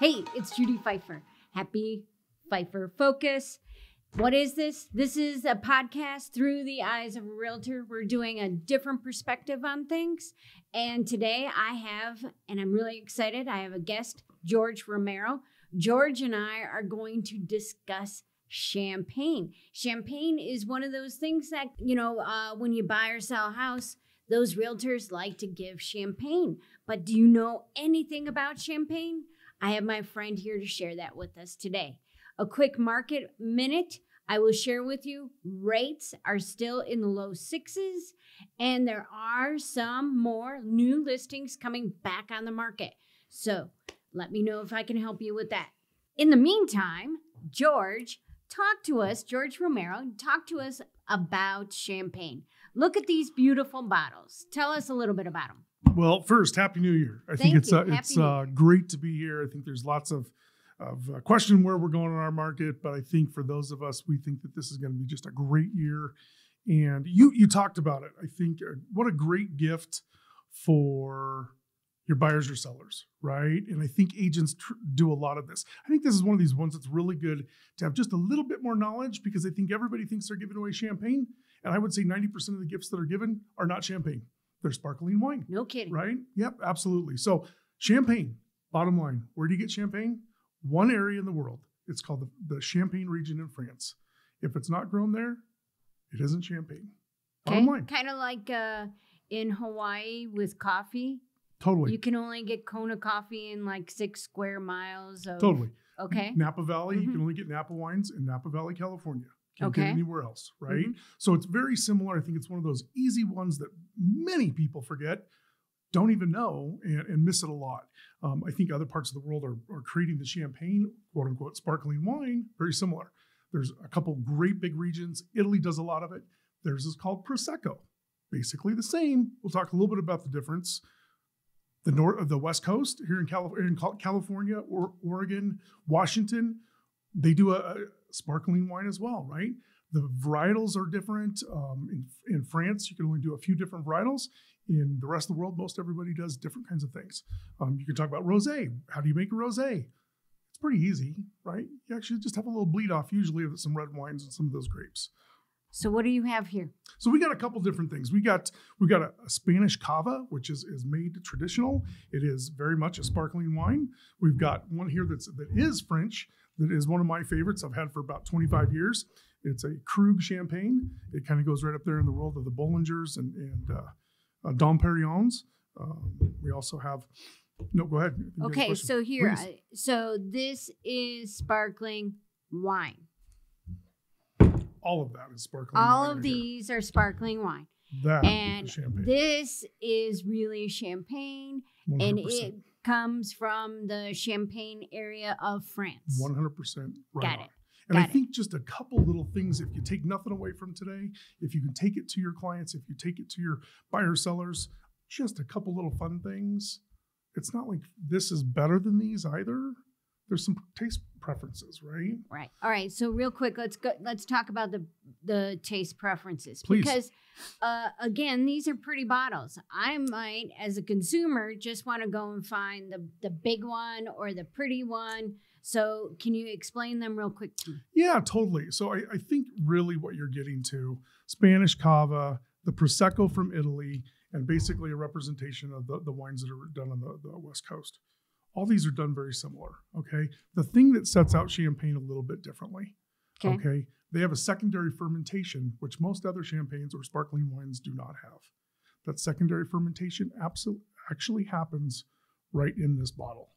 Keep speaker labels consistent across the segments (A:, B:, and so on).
A: Hey, it's Judy Pfeifer. Happy Pfeifer Focus. What is this? This is a podcast through the eyes of a realtor. We're doing a different perspective on things. And today I have, and I'm really excited, I have a guest, George Romero. George and I are going to discuss champagne. Champagne is one of those things that, you know, uh, when you buy or sell a house, those realtors like to give champagne. But do you know anything about champagne? I have my friend here to share that with us today. A quick market minute. I will share with you rates are still in the low sixes, and there are some more new listings coming back on the market. So let me know if I can help you with that. In the meantime, George, talk to us, George Romero, talk to us about champagne. Look at these beautiful bottles. Tell us a little bit about them.
B: Well, first, Happy New Year. I
A: Thank
B: think it's uh, it's uh, great to be here. I think there's lots of of uh, question where we're going in our market, but I think for those of us, we think that this is going to be just a great year. And you you talked about it. I think uh, what a great gift for your buyers or sellers, right? And I think agents tr- do a lot of this. I think this is one of these ones that's really good to have just a little bit more knowledge because I think everybody thinks they're giving away champagne, and I would say 90% of the gifts that are given are not champagne; they're sparkling wine
A: No kidding.
B: right? Yep, absolutely. So, champagne, bottom line, where do you get champagne? One area in the world. It's called the, the Champagne region in France. If it's not grown there, it isn't champagne. Bottom line,
A: Kind of like uh, in Hawaii with coffee.
B: totally.
A: You can only get Kona coffee in like six square miles of.
B: totally.
A: Okay.
B: Napa Valley, you
A: Mhm.
B: can only get Napa wines in Napa Valley, California. Can't get
A: Okay.
B: anywhere else, right?
A: Mhm.
B: So it's very similar. I think it's one of those easy ones that many people forget, don't even know, and, and miss it a lot. Um, I think other parts of the world are, are creating the champagne, quote unquote, sparkling wine, very similar. There's a couple great big regions. Italy does a lot of it. Theirs is called Prosecco, basically the same. We'll talk a little bit about the difference. The north, of the West Coast here in, Calif- in California, or Oregon, Washington, they do a, a sparkling wine as well, right? The varietals are different. Um, in, in France, you can only do a few different varietals. In the rest of the world, most everybody does different kinds of things. Um, you can talk about rosé. How do you make a rosé? It's pretty easy, right? You actually just have a little bleed off, usually of some red wines and some of those grapes.
A: So what do you have here?
B: So we got a couple different things. We got we got a, a Spanish cava, which is is made traditional. It is very much a sparkling wine. We've got one here that's that is French. That is one of my favorites. I've had for about 25 years. It's a Krug champagne. It kind of goes right up there in the world of the Bollingers and and uh, uh, Dom Perignons. Um, we also have. No, go ahead. You have a
A: Okay, so here, I- so this is sparkling wine.
B: All of that is sparkling. Wine.
A: All of
B: right here.
A: these are sparkling wine,
B: That is
A: and
B: champagne.
A: this is really champagne, and
B: 100%.
A: it comes from the Champagne area of France.
B: 100% right
A: Got
B: on.
A: it.
B: And I
A: Got it.
B: think just a couple little things, if you take nothing away from today, if you can take it to your clients, if you take it to your buyer sellers, just a couple little fun things. It's not like this is better than these either. There's some taste preferences, right?
A: Right. All right. So real quick, let's go. Let's talk about the the taste preferences
B: Please.
A: because, uh, again, these are pretty bottles. I might, as a consumer, just want to go and find the the big one or the pretty one. So can you explain them real quick to me?
B: Yeah, totally. So I, I think really what you're getting to Spanish cava, the prosecco from Italy, and basically a representation of the, the wines that are done on the, the west coast. All these are done very similar. Okay. The thing that sets out champagne a little bit differently.
A: Okay.
B: Okay. They have a secondary fermentation, which most other champagnes or sparkling wines do not have. That secondary fermentation absolutely actually happens right in this bottle.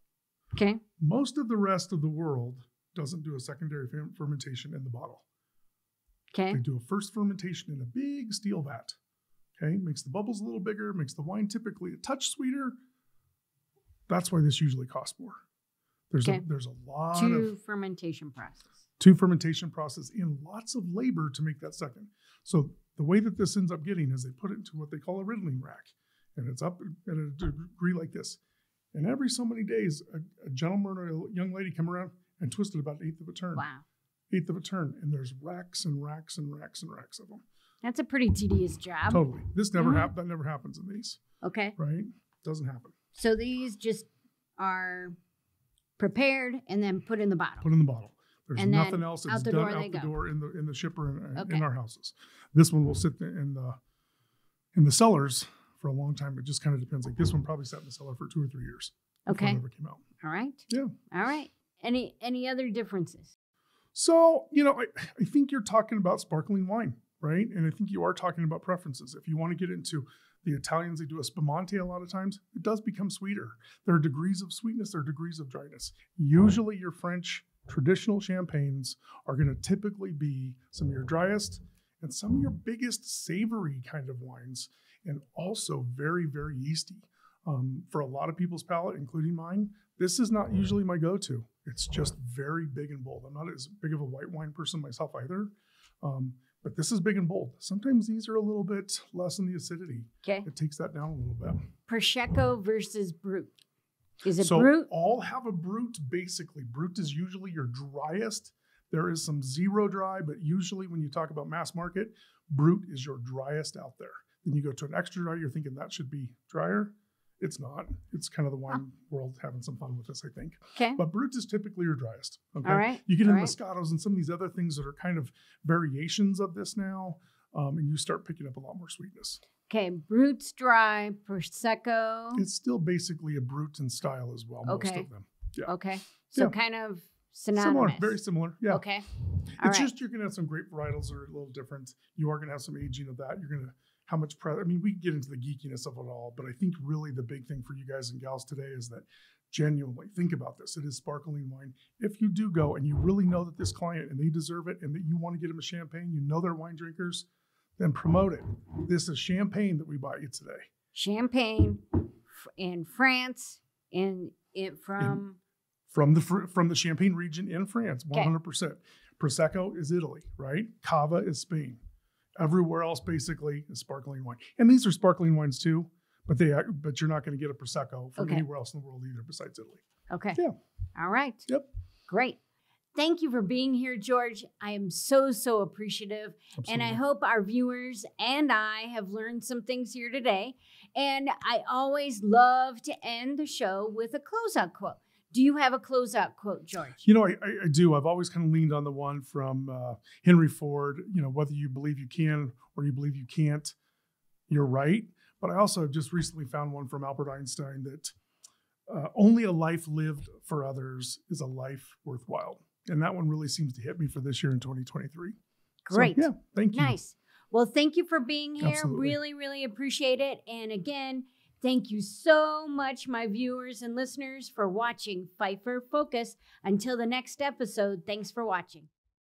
A: Okay.
B: Most of the rest of the world doesn't do a secondary fer- fermentation in the bottle.
A: Okay.
B: They do a first fermentation in a big steel vat. Okay, makes the bubbles a little bigger, makes the wine typically a touch sweeter. That's why this usually costs more. There's
A: Okay.
B: a there's a lot
A: Two
B: of
A: fermentation process.
B: two fermentation process and lots of labor to make that second. So the way that this ends up getting is they put it into what they call a riddling rack, and it's up at a degree like this. And every so many days, a, a gentleman or a young lady come around and twist it about an eighth of a turn,
A: Wow.
B: eighth of a turn, and there's racks and racks and racks and racks of them.
A: That's a pretty tedious job.
B: Totally, this never
A: Mhm.
B: hap- That never happens in these,
A: Okay.
B: right? Doesn't happen.
A: So these just are prepared, and then put in the bottle.
B: Put in the bottle. There's
A: And
B: nothing else that's
A: out the
B: done
A: door
B: out the
A: go.
B: door in the in the shipper uh, in,
A: Okay.
B: in our houses. This one will sit in the in the cellars for a long time. It just kind of depends. Like this one probably sat in the cellar for two or three years.
A: Okay.
B: ever came out.
A: All right.
B: Yeah.
A: All right. Any any other differences?
B: So, you know, I, I think you're talking about sparkling wine, right? And I think you are talking about preferences. If you want to get into the Italians, they do a spumante a lot of times, it does become sweeter. There are degrees of sweetness, there are degrees of dryness. Usually, your French traditional champagnes are going to typically be some of your driest and some of your biggest savory kind of wines, and also very, very yeasty. Um, for a lot of people's palate, including mine, this is not usually my go-to. It's just very big and bold. I'm not as big of a white wine person myself either, um, but this is big and bold. Sometimes these are a little bit less in the acidity.
A: Okay.
B: It takes that down a little bit.
A: Prosecco versus Brut. Is it
B: so
A: Brut?
B: all have a brut basically. Brut is usually your driest. There is some zero dry, but usually when you talk about mass market, brut is your driest out there. Then you go to an extra dry, you're thinking that should be drier. It's not. It's kind of the wine world having some fun with this, I think.
A: Okay.
B: But brut is typically your driest. Okay.
A: All right.
B: You get into
A: right.
B: Moscatos and some of these other things that are kind of variations of this now, um, and you start picking up a lot more sweetness.
A: Okay. Brut's dry. Prosecco.
B: It's still basically a brut in style as well,
A: okay.
B: most of them. yeah.
A: Okay. So
B: Yeah.
A: kind of
B: Similar, very similar. Yeah.
A: Okay. All
B: it's
A: right.
B: just you're going to have some grape varietals that are a little different. You are going to have some aging of that. You're going to how much pre- I mean, we get into the geekiness of it all, but I think really the big thing for you guys and gals today is that genuinely think about this. It is sparkling wine. If you do go and you really know that this client and they deserve it and that you want to get them a champagne, you know they're wine drinkers, then promote it. This is champagne that we buy you today.
A: Champagne in France. In it from
B: from the from the Champagne region in France, 100%. Prosecco is Italy, right? Cava is Spain. Everywhere else basically is sparkling wine. And these are sparkling wines too, but they are- but you're not going to get a prosecco from
A: Okay.
B: anywhere else in the world either besides Italy.
A: Okay.
B: Yeah.
A: All right.
B: Yep.
A: Great. Thank you for being here, George. I am so, so appreciative. And I hope our viewers and I have learned some things here today. And I always love to end the show with a closeout quote. Do you have a closeout quote, George?
B: You know, I, I, do. I've always kind of leaned on the one from uh, Henry Ford. You know, whether you believe you can or you believe you can't, you're right. But I also have just recently found one from Albert Einstein that uh, only a life lived for others is a life worthwhile. And that one really seems to hit me for this year in 2023. So,
A: Great.
B: yeah. Thank you.
A: Nice. Well, thank you for being here.
B: Absolutely.
A: Really, really appreciate it. And again, thank you so much, my viewers and listeners, for watching Pfeifer Focus. Until the next episode, thanks for watching.